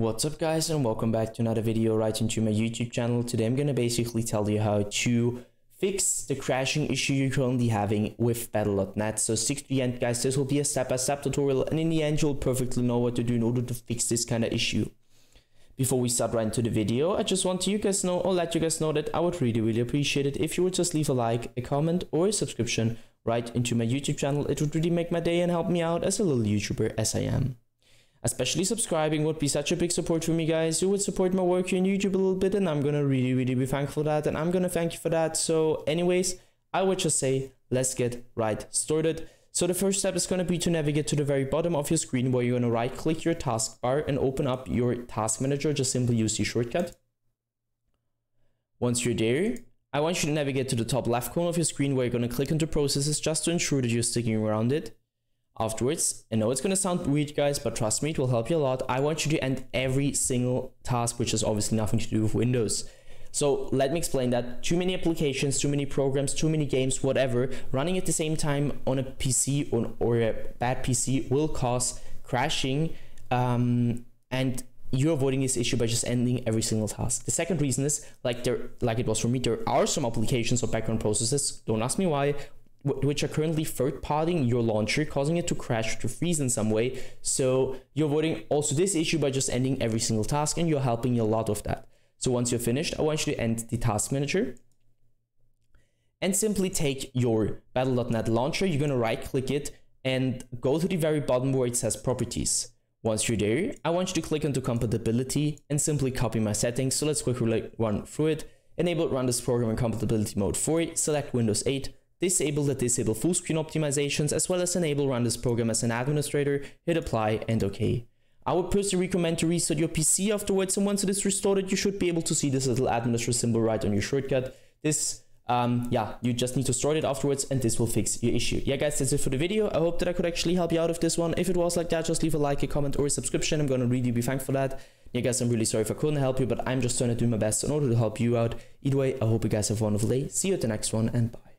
What's up guys and welcome back to another video right into my YouTube channel. Today I'm gonna basically tell you how to fix the crashing issue you're currently having with Battle.net. So stick to the end guys, this will be a step-by-step -step tutorial and in the end you'll perfectly know what to do in order to fix this kind of issue. Before we start right into the video, I just want to you guys know or let you guys know that I would really really appreciate it if you would just leave a like, a comment or a subscription right into my YouTube channel. It would really make my day and help me out as a little YouTuber as I am. Especially subscribing would be such a big support for me guys. You would support my work here on YouTube a little bit and I'm gonna really really be thankful for that and I'm gonna thank you for that. So anyways, I would just say let's get right started. So the first step is going to be to navigate to the very bottom of your screen where you're going to right click your taskbar and open up your task manager. Just simply use the shortcut. Once you're there, I want you to navigate to the top left corner of your screen where you're going to click into processes just to ensure that you're sticking around it. Afterwards, I know it's going to sound weird guys, but trust me, it will help you a lot. I want you to end every single task, which has obviously nothing to do with Windows. So let me explain that. Too many applications, too many programs, too many games, whatever, running at the same time on a PC or, a bad PC will cause crashing um, and you're avoiding this issue by just ending every single task. The second reason is like there, like it was for me, there are some applications or background processes, don't ask me why, which are currently third partying your launcher, causing it to crash or to freeze in some way. So you're avoiding also this issue by just ending every single task and you're helping a lot of that. So once you're finished, I want you to end the task manager and simply take your battle.net launcher. You're going to right click it and go to the very bottom where it says properties. Once you're there, I want you to click onto compatibility and simply copy my settings. So let's quickly run through it. Enable run this program in compatibility mode 4, select Windows 8, disable the disable full screen optimizations, as well as enable run this program as an administrator, hit apply and OK. I would personally recommend to restart your PC afterwards and once it is restored, you should be able to see this little administrator symbol right on your shortcut. This um, yeah, you just need to start it afterwards and this will fix your issue. Yeah, guys, that's it for the video. I hope that I could actually help you out of this one. If it was like that, just leave a like, a comment, or a subscription. I'm gonna really be thankful for that. Yeah, guys, I'm really sorry if I couldn't help you, but I'm just trying to do my best in order to help you out. Either way, I hope you guys have a wonderful day. See you at the next one, and bye.